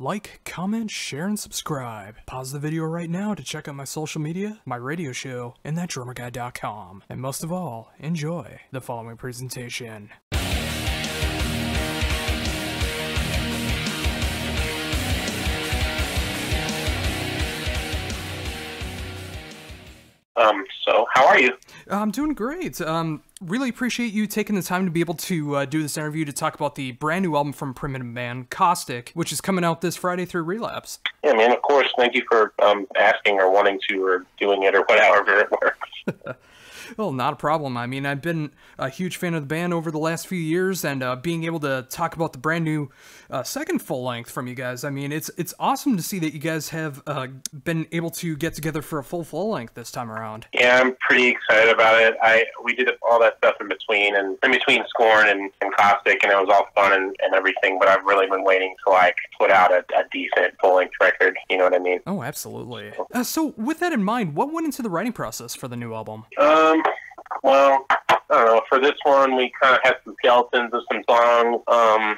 Like, comment, share, and subscribe. Pause the video right now to check out my social media, my radio show, and thatdrummerguy.com. And most of all, enjoy the following presentation. Um, so how are you? I'm doing great. Um, really appreciate you taking the time to be able to uh, do this interview to talk about the brand new album from Primitive Man, Caustic, which is coming out this Friday through Relapse. Yeah, man. Of course. Thank you for um, asking or wanting to or doing it or whatever it works. Well, not a problem. I mean, I've been a huge fan of the band over the last few years, and uh, being able to talk about the brand new uh, second full length from you guys, I mean, it's it's awesome to see that you guys have uh, been able to get together for a full full length this time around. Yeah, I'm pretty excited about it. I we did all that stuff in between and in between Scorn and, and Caustic, and it was all fun and, and everything. But I've really been waiting to like put out a, a decent full length record. You know what I mean? Oh, absolutely. Uh, so, with that in mind, what went into the writing process for the new album? Um, well, I don't know. For this one, we kind of had some skeletons of some songs um,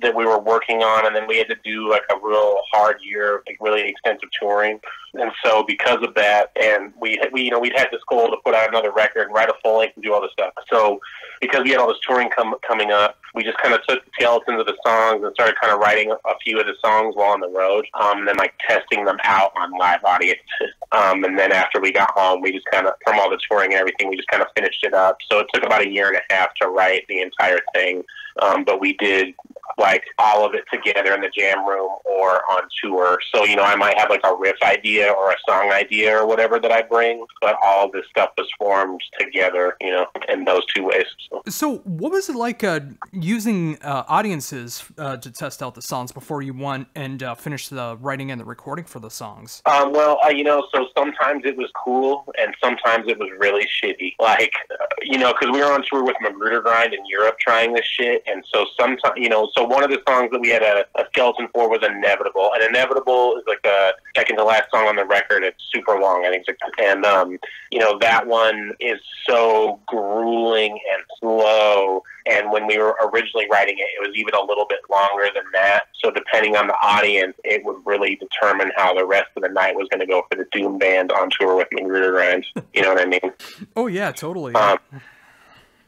that we were working on, and then we had to do like a real hard year, of, like really extensive touring. And so, because of that, and we, we, you know, we'd had this goal to put out another record and write a full length and do all this stuff. So, because we had all this touring com- coming up, we just kind of took the skeletons of the songs and started kind of writing a few of the songs while on the road, um, and then like testing them out on live audiences. Um, and then after we got home, we just kind of, from all the touring and everything, we just kind of finished it up. So it took about a year and a half to write the entire thing. Um, but we did like all of it together in the jam room or on tour. So, you know, I might have like a riff idea or a song idea or whatever that I bring, but all this stuff was formed together, you know, in those two ways. So, so what was it like uh, using uh, audiences uh, to test out the songs before you went and uh, finished the writing and the recording for the songs? Um, well, you know, so sometimes it was cool and sometimes it was really shitty. Like, uh, you know, because we were on tour with Magruder Grind in Europe trying this shit. And so sometimes, you know, so one of the songs that we had a, a skeleton for was Inevitable. And Inevitable is like a second to last song on the record. It's super long, I think. And, um, you know, that one is so grueling and slow. And when we were originally writing it, it was even a little bit longer than that. So depending on the audience, it would really determine how the rest of the night was going to go for the Doom band on tour with Magruder Grind. You know what I mean? Oh yeah, totally. Um,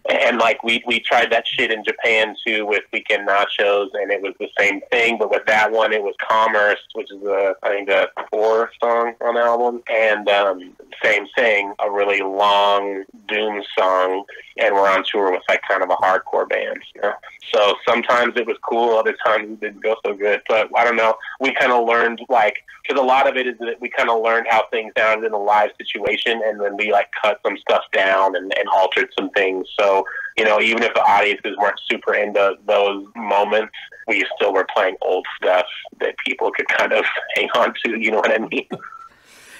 and like we we tried that shit in Japan too with Weekend Nachos, and it was the same thing. But with that one, it was Commerce, which is a I think a four song on the album, and um, same thing, a really long doom song. And we're on tour with like kind of a hardcore band, you know. So sometimes it was cool, other times it didn't go so good. But I don't know. We kind of learned like because a lot of it is that we kind of learned how things sounded in a live situation, and then we like cut some stuff down and, and altered some things. So you know, even if the audiences weren't super into those moments, we still were playing old stuff that people could kind of hang on to. You know what I mean?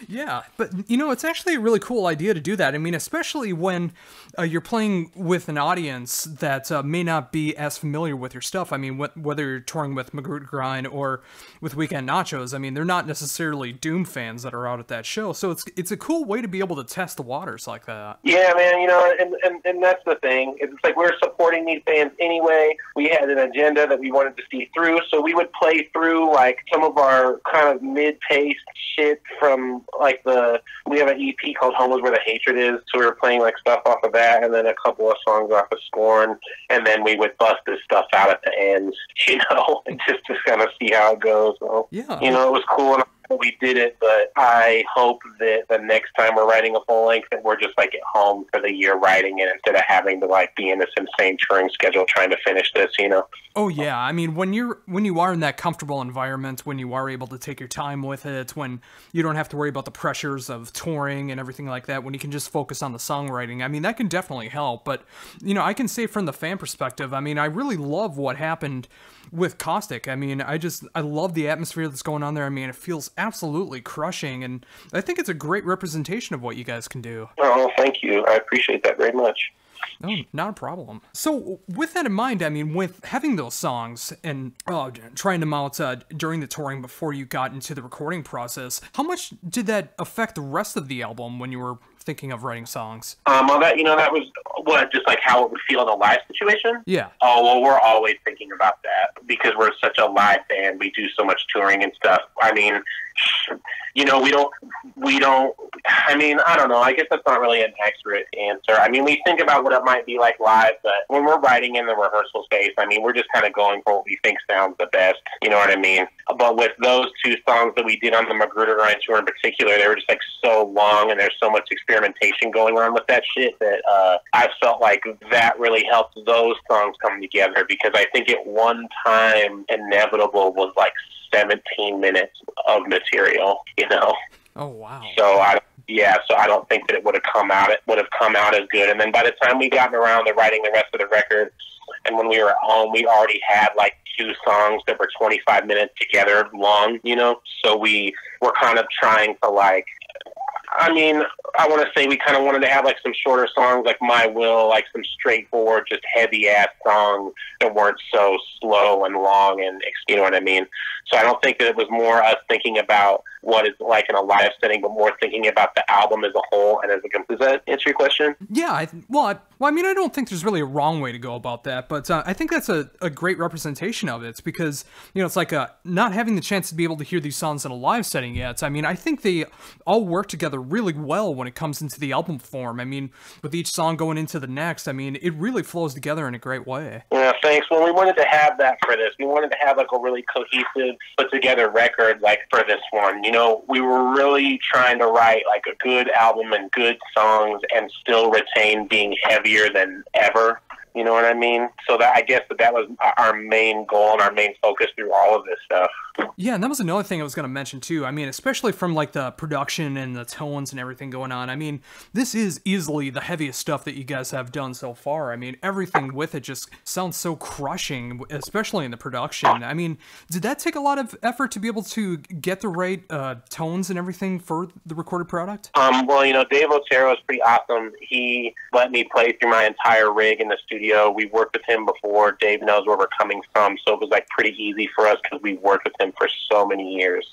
Yeah, but you know, it's actually a really cool idea to do that. I mean, especially when uh, you're playing with an audience that uh, may not be as familiar with your stuff. I mean, wh- whether you're touring with Magruder Grind or with Weekend Nachos, I mean, they're not necessarily Doom fans that are out at that show. So it's it's a cool way to be able to test the waters like that. Yeah, man. You know, and and, and that's the thing. It's like we're supporting these bands anyway. We had an agenda that we wanted to see through, so we would play through like some of our kind of mid-paced shit from like the we have an EP called "Home Is Where the Hatred Is," so we were playing like stuff off of that, and then a couple of songs off of Scorn, and then we would bust this stuff out at the ends, you know, and just to kind of see how it goes. So, Yeah. you know, it was cool. And we did it, but I hope that the next time we're writing a full length, that we're just like at home for the year writing it instead of having to like be in this insane touring schedule trying to finish this. You know. Oh yeah, I mean when you're when you are in that comfortable environment, when you are able to take your time with it, when you don't have to worry about the pressures of touring and everything like that, when you can just focus on the songwriting, I mean that can definitely help. But you know, I can say from the fan perspective, I mean I really love what happened with Caustic. I mean, I just I love the atmosphere that's going on there. I mean, it feels absolutely crushing and I think it's a great representation of what you guys can do. Oh, thank you. I appreciate that very much. No, not a problem. So, with that in mind, I mean, with having those songs and uh, trying them out uh, during the touring before you got into the recording process, how much did that affect the rest of the album when you were thinking of writing songs? Um, well, that you know, that was what just like how it would feel in a live situation. Yeah. Oh well, we're always thinking about that because we're such a live band. We do so much touring and stuff. I mean, you know, we don't, we don't. I mean, I don't know. I guess that's not really an accurate answer. I mean, we think about what it might be like live, but when we're writing in the rehearsal space, I mean, we're just kind of going for what we think sounds the best. You know what I mean? But with those two songs that we did on the Magruder Grind tour in particular, they were just like so long, and there's so much experimentation going on with that shit that uh, I felt like that really helped those songs come together because I think at one time, Inevitable was like 17 minutes of material, you know. Oh wow. So I yeah, so I don't think that it would have come out it would have come out as good. And then by the time we gotten around to writing the rest of the record, and when we were at home, we already had like two songs that were 25 minutes together long, you know. So we were kind of trying to like I mean, I want to say we kind of wanted to have like some shorter songs, like My Will, like some straightforward, just heavy ass songs that weren't so slow and long, and you know what I mean. So I don't think that it was more us thinking about what it's like in a live setting, but more thinking about the album as a whole and as a. Does that answer your question? Yeah. I, well, I, well, I mean, I don't think there's really a wrong way to go about that, but uh, I think that's a, a great representation of it. It's because you know, it's like uh, not having the chance to be able to hear these songs in a live setting yet. I mean, I think they all work together really well when it comes into the album form. I mean, with each song going into the next, I mean, it really flows together in a great way. Yeah, thanks. Well, we wanted to have that for this. We wanted to have like a really cohesive, put together record like for this one. You know, we were really trying to write like a good album and good songs and still retain being heavier than ever. You know what I mean? So that I guess that that was our main goal and our main focus through all of this stuff. Yeah, and that was another thing I was going to mention too. I mean, especially from like the production and the tones and everything going on. I mean, this is easily the heaviest stuff that you guys have done so far. I mean, everything with it just sounds so crushing, especially in the production. I mean, did that take a lot of effort to be able to get the right uh, tones and everything for the recorded product? Um, well, you know, Dave Otero is pretty awesome. He let me play through my entire rig in the studio. We worked with him before. Dave knows where we're coming from, so it was like pretty easy for us because we worked with him for so many years.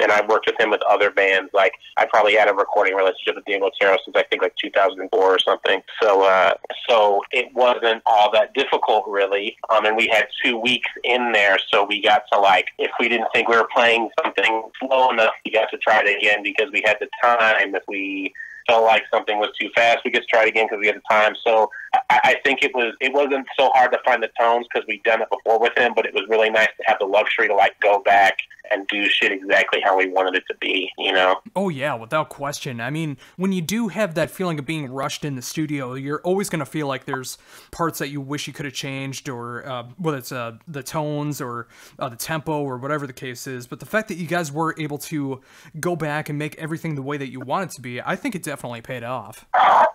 And I've worked with him with other bands. Like I probably had a recording relationship with Dave Otero since I think like 2004 or something. So, uh, so it wasn't all that difficult really. Um, and we had two weeks in there, so we got to like, if we didn't think we were playing something slow enough, we got to try it again because we had the time. If we felt like something was too fast, we could try it again because we had the time. So I, I think it was it wasn't so hard to find the tones because we'd done it before with him, but it was really nice to have the luxury to like go back and do shit exactly how we wanted it to be, you know? Oh, yeah, without question. I mean, when you do have that feeling of being rushed in the studio, you're always going to feel like there's parts that you wish you could have changed, or uh, whether it's uh, the tones or uh, the tempo or whatever the case is. But the fact that you guys were able to go back and make everything the way that you want it to be, I think it definitely paid off.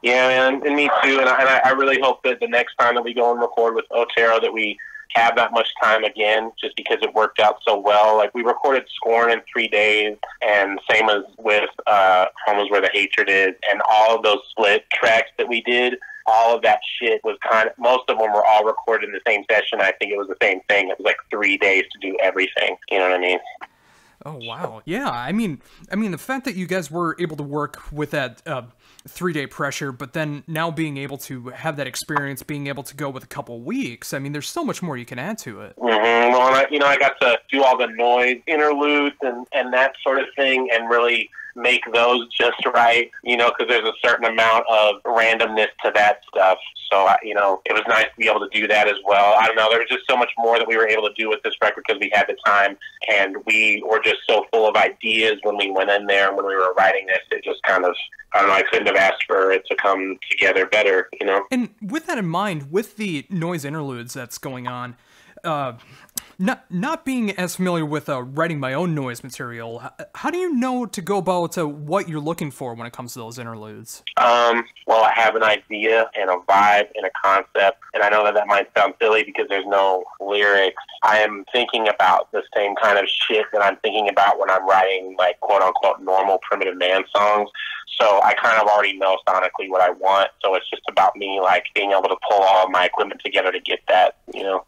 Yeah, man, and me too. And I, and I really hope that the next time that we go and record with Otero that we have that much time again just because it worked out so well. Like we recorded Scorn in three days and same as with uh Home is Where the Hatred Is and all of those split tracks that we did, all of that shit was kind of most of them were all recorded in the same session. I think it was the same thing. It was like three days to do everything. You know what I mean? Oh wow, yeah. I mean, I mean, the fact that you guys were able to work with that uh, three-day pressure, but then now being able to have that experience, being able to go with a couple weeks. I mean, there's so much more you can add to it. Mm-hmm. Well, I, you know, I got to do all the noise interludes and and that sort of thing, and really make those just right, you know, because there's a certain amount of randomness to that stuff. So, you know, it was nice to be able to do that as well. I don't know, there was just so much more that we were able to do with this record because we had the time and we were just so full of ideas when we went in there and when we were writing this. It just kind of, I don't know, I couldn't have asked for it to come together better, you know? And with that in mind, with the noise interludes that's going on, uh, not not being as familiar with uh, writing my own noise material, how do you know to go about uh, what you're looking for when it comes to those interludes? Um, well, I have an idea and a vibe and a concept, and I know that that might sound silly because there's no lyrics. I am thinking about the same kind of shit that I'm thinking about when I'm writing like quote unquote normal primitive man songs. So I kind of already know sonically what I want. So it's just about me like being able to pull all my equipment together to get that, you know.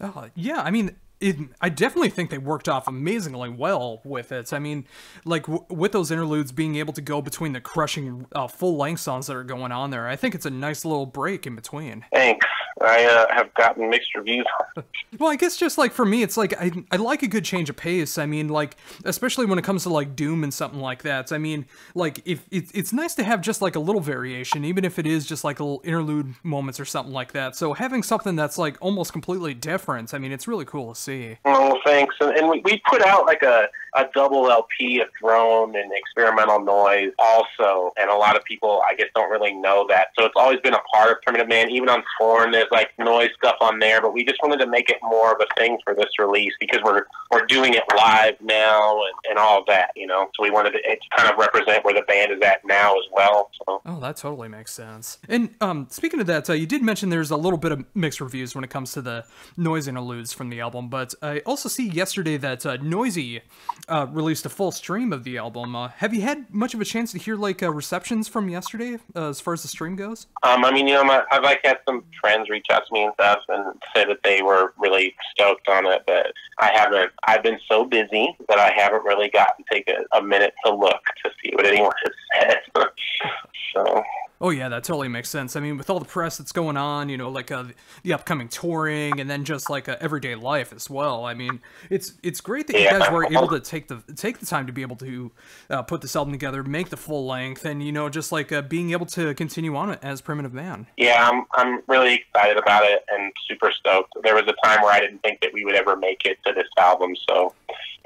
Uh, yeah, I mean, it, I definitely think they worked off amazingly well with it. I mean, like w- with those interludes being able to go between the crushing uh, full length songs that are going on there, I think it's a nice little break in between. Thanks. I uh, have gotten mixed reviews. well, I guess just like for me, it's like I, I like a good change of pace. I mean, like especially when it comes to like Doom and something like that. I mean, like if it, it's nice to have just like a little variation, even if it is just like a little interlude moments or something like that. So having something that's like almost completely different, I mean, it's really cool to see. Oh, thanks. And, and we, we put out like a a double LP of drone and experimental noise also. And a lot of people, I guess, don't really know that. So it's always been a part of Primitive Man. Even on Scorn, there's like noise stuff on there. But we just wanted to make it more of a thing for this release because we're we're doing it live now and, and all that, you know. So we wanted to, to kind of represent where the band is at now as well. So. Oh, that totally makes sense. And um, speaking of that, uh, you did mention there's a little bit of mixed reviews when it comes to the noise interludes from the album. But I also see yesterday that uh, Noisey uh, released a full stream of the album. Uh, have you had much of a chance to hear like uh, receptions from yesterday uh, as far as the stream goes? Um, I mean, you know, my, I've like had some friends reach out to me and stuff and say that they were really stoked on it, but I haven't. I've been so busy that I haven't really gotten to take a, a minute to look to see what anyone has said. so. Oh yeah, that totally makes sense. I mean, with all the press that's going on, you know, like uh, the upcoming touring, and then just like uh, everyday life as well. I mean, it's it's great that you guys were able to take the take the time to be able to uh, put this album together, make the full length, and you know, just like uh, being able to continue on it as Primitive Man. Yeah, I'm I'm really excited about it and super stoked. There was a time where I didn't think that we would ever make it to this album, so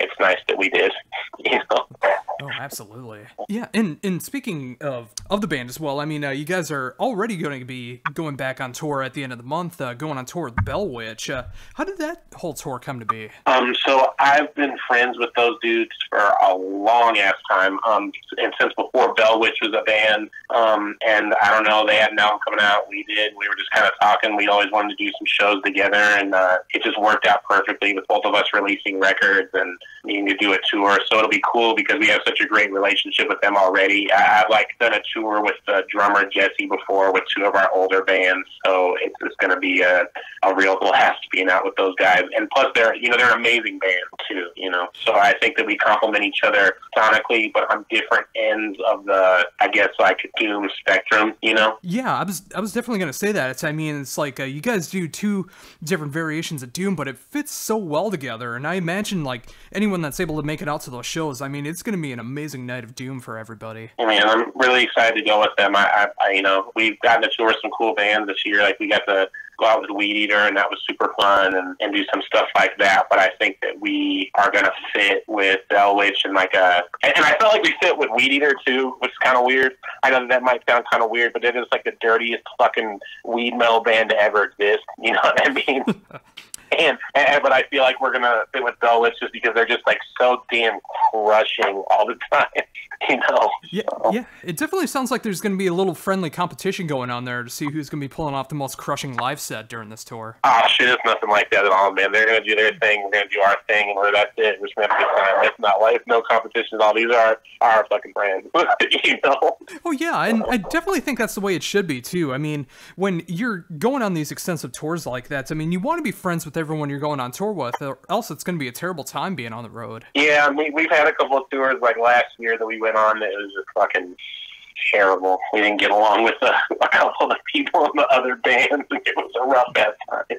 it's nice that we did. You know. Oh, absolutely. Yeah, and and speaking of of the band as well, I mean, uh, you guys are already going to be going back on tour at the end of the month, uh, going on tour with Bell Witch. Uh, how did that whole tour come to be? Um, so I've been friends with those dudes for a long ass time, um, and since before Bell Witch was a band. Um, and I don't know, they had an album coming out. We did. We were just kind of talking. We always wanted to do some shows together, and uh, it just worked out perfectly with both of us releasing records and needing to do a tour. So it'll be cool because we have such a great relationship with them already. I, I've like done a tour with the drummer Jesse before with two of our older bands, so it's, it's going to be a, a real blast being out with those guys. And plus, they're you know they're an amazing band too. You know, so I think that we complement each other sonically, but on different ends of the I guess like doom spectrum. You know. Yeah, I was I was definitely going to say that. It's I mean it's like uh, you guys do two different variations of doom, but it fits so well together. And I imagine like anyone that's able to make it out to those shows, I mean it's going to be an amazing night of doom for everybody. I mean, I'm really excited to go with them. I, I, I you know, we've gotten to tour some cool bands this year. Like we got to go out with Weedeater, and that was super fun, and, and do some stuff like that. But I think that we are going to fit with Bell Witch and like a, and, and I felt like we fit with Weedeater too, which is kind of weird. I know that, that might sound kind of weird, but it is like the dirtiest fucking weed metal band to ever exist. You know what I mean? and, and but I feel like we're gonna fit with Bell Witch just because they're just like so damn crushing all the time. You know. Yeah, so. yeah. It definitely sounds like there's going to be a little friendly competition going on there to see who's going to be pulling off the most crushing live set during this tour. Oh shit, it's nothing like that at all, man. They're gonna do their thing, we're gonna do our thing, and we're that's it. We're just gonna have a good time. It's not life, no competition at all. These are our fucking friends, you know. Oh yeah, and I definitely think that's the way it should be too. I mean, when you're going on these extensive tours like that, I mean, you want to be friends with everyone you're going on tour with, or else it's going to be a terrible time being on the road. Yeah, we we've had a couple of tours like last year that we went on. That was just fucking terrible. We didn't get along with a, a couple of the people in the other bands. It was a rough ass time.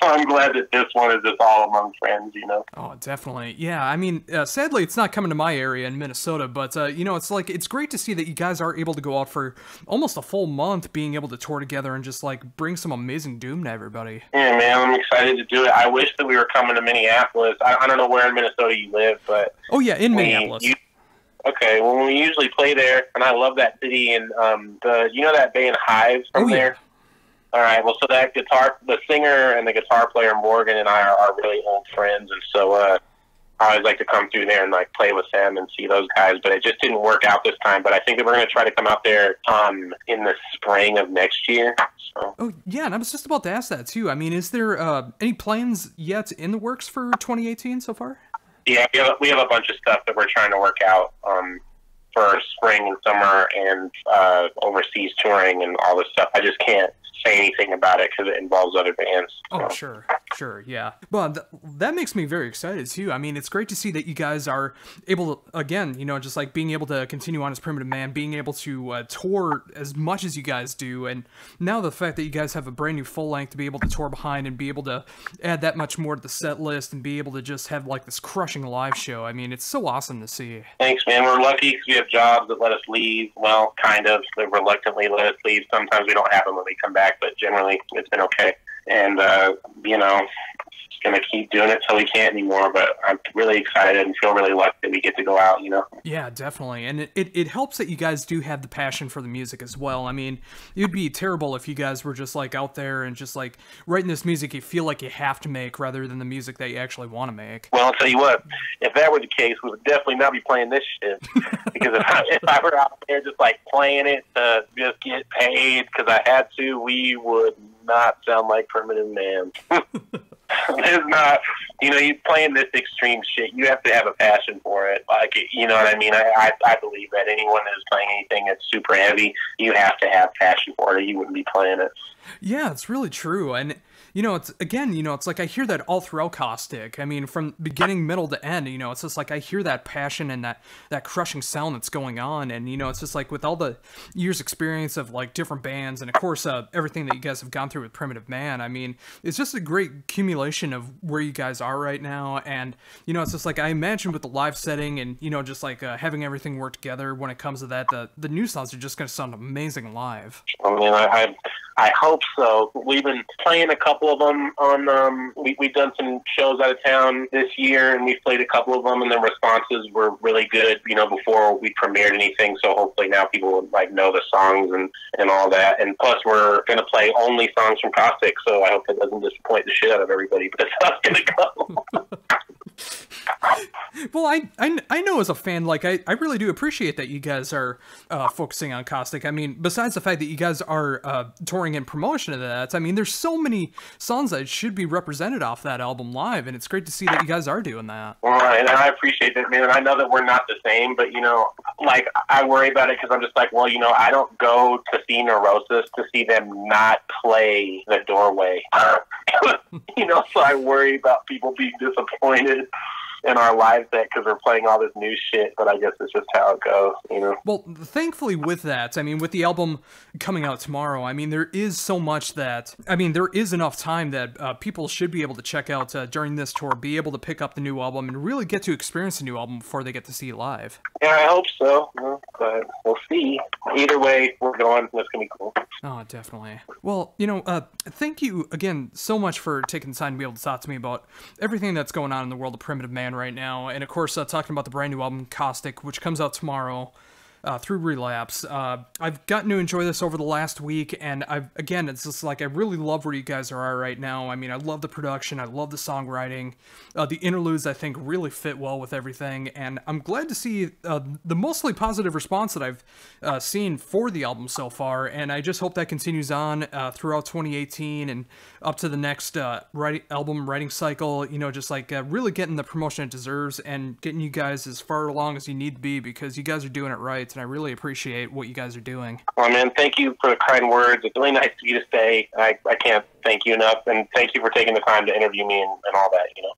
So I'm glad that this one is just all among friends, you know. Oh, definitely. Yeah, I mean, uh, sadly, it's not coming to my area in Minnesota, but uh, you know, it's like it's great to see that you guys are able to go out for almost a full month, being able to tour together and just like bring some amazing doom to everybody. Yeah, man, I'm excited to do it. I wish that we were coming to Minneapolis. I, I don't know where in Minnesota you live, but oh yeah, in we- Minneapolis. you- Okay, well, we usually play there, and I love that city. And um, the you know that band Hives from Oh, yeah. there. All right, well, so that guitar, the singer and the guitar player Morgan and I are, are really old friends, and so uh, I always like to come through there and like play with them and see those guys. But it just didn't work out this time. But I think that we're going to try to come out there um, in the spring of next year. So. Oh yeah, and I was just about to ask that too. I mean, is there uh, any plans yet in the works for 2018 so far? Yeah, we have, we have a bunch of stuff that we're trying to work out. Um, for spring and summer and uh, overseas touring and all this stuff. I just can't say anything about it because it involves other bands. Oh, sure, sure, yeah. Well, th- that makes me very excited too. I mean, it's great to see that you guys are able to, again, you know, just like being able to continue on as Primitive Man, being able to uh, tour as much as you guys do, and now the fact that you guys have a brand new full length to be able to tour behind and be able to add that much more to the set list and be able to just have like this crushing live show. I mean, it's so awesome to see. Thanks, man. We're lucky because we have jobs that let us leave. Well, kind of. They reluctantly let us leave. Sometimes we don't have them when we come back, but generally it's been okay. And uh, you know, going to keep doing it till we can't anymore. But I'm really excited and feel really lucky that we get to go out. You know. Yeah, definitely, and it, it, it helps that you guys do have the passion for the music as well. I mean, it'd be terrible if you guys were just like out there and just like writing this music you feel like you have to make rather than the music that you actually want to make. Well, I'll tell you what, if that were the case, we would definitely not be playing this shit. because if I, if I were out there just like playing it to just get paid because I had to, we would not sound like Primitive Man. it's not, you know, you playing this extreme shit. You have to have a passion for it. Like, you know what I mean? I, I, I believe that anyone that is playing anything that's super heavy, you have to have passion for it. Or you wouldn't be playing it. Yeah, it's really true. And you know, it's again, you know, it's like I hear that all throughout Caustic. I mean, from beginning, middle to end, you know, it's just like I hear that passion and that that crushing sound that's going on, and you know, it's just like with all the years experience of like different bands, and of course, uh, everything that you guys have gone through with Primitive Man. I mean, it's just a great accumulation of where you guys are right now, and you know, it's just like I imagine with the live setting and you know, just like uh, having everything work together when it comes to that, the the new songs are just going to sound amazing live. I mean, I, I I hope so. We've been playing a couple of them on. Um, we we've done some shows out of town this year, and we've played a couple of them, and the responses were really good. You know, before we premiered anything, so hopefully now people will like know the songs and and all that. And plus, we're to play only songs from Caustic, so I hope it doesn't disappoint the shit out of everybody. But it's going to go. well, I, I, I know as a fan, like, I, I really do appreciate that you guys are uh, focusing on Caustic. I mean, besides the fact that you guys are uh, touring in promotion of that, I mean, there's so many songs that should be represented off that album live, and it's great to see that you guys are doing that. Well, and I appreciate that, man. I know that we're not the same, but, you know, like, I worry about it because I'm just like, well, you know, I don't go to see Neurosis to see them not play the doorway. you know, so I worry about people being disappointed in our live set because we're playing all this new shit. But I guess it's just how it goes, you know. Well, thankfully, with that, I mean, with the album coming out tomorrow, I mean, there is so much that I mean, there is enough time that uh, people should be able to check out uh, during this tour, be able to pick up the new album and really get to experience the new album before they get to see it live. Yeah, I hope so. But we'll see. Either way, we're going. That's gonna be cool. Oh, definitely. Well, you know, uh, thank you again so much for taking the time to be able to talk to me about everything that's going on in the world of Primitive Man right now, and of course, uh, talking about the brand new album Caustic, which comes out tomorrow uh, through Relapse. Uh, I've gotten to enjoy this over the last week, and I've again, it's just like I really love where you guys are right now. I mean, I love the production, I love the songwriting, uh, the interludes. I think really fit well with everything, and I'm glad to see uh, the mostly positive response that I've uh, seen for the album so far. And I just hope that continues on uh, throughout 2018 and up to the next album writing cycle. You know, just like really getting the promotion it deserves and getting you guys as far along as you need to be because you guys are doing it right and I really appreciate what you guys are doing. Well, man, thank you for the kind words. It's really nice of you to say. I, I can't thank you enough, and thank you for taking the time to interview me and, and all that. You know.